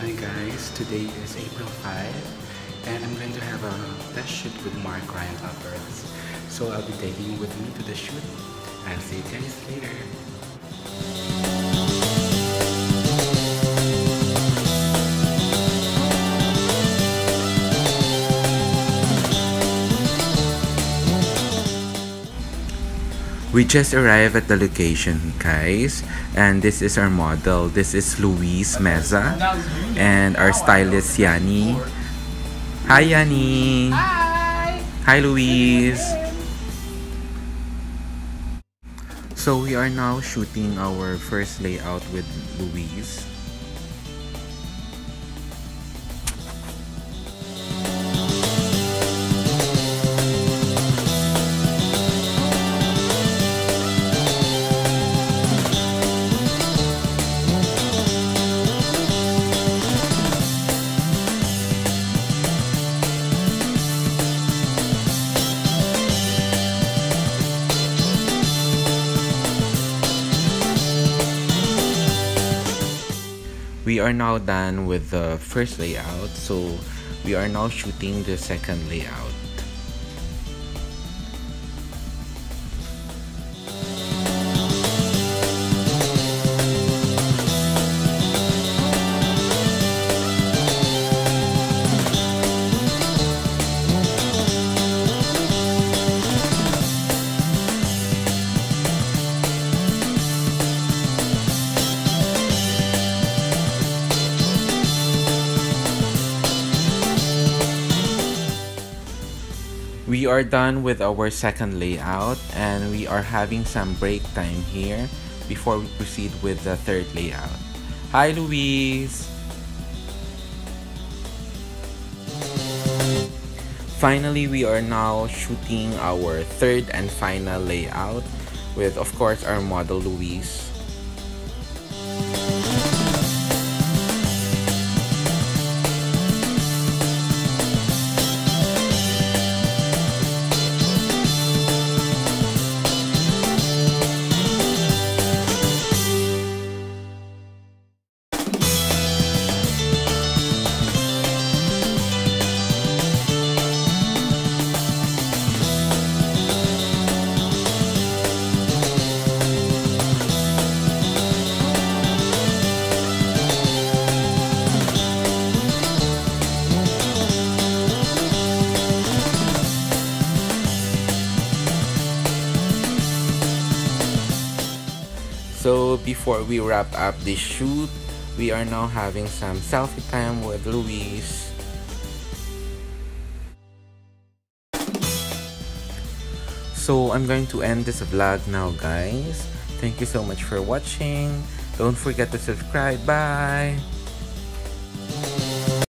Hi guys, today is April 5 and I'm going to have a test shoot with Mark Ryan Uppers. So I'll be taking you with me to the shoot. I'll see you guys later. We just arrived at the location, guys, and this is our model. This is Luis Meza, and our stylist Yani. Hi, Yani. Hi! Hi, Luis. So we are now shooting our first layout with Luis. We are now done with the first layout, so we are now shooting the second layout. We are done with our second layout and we are having some break time here before we proceed with the third layout. Hi Luis! Finally, we are now shooting our third and final layout with of course our model Luis. So before we wrap up this shoot, we are now having some selfie time with Luis. So I'm going to end this vlog now guys. Thank you so much for watching. Don't forget to subscribe. Bye!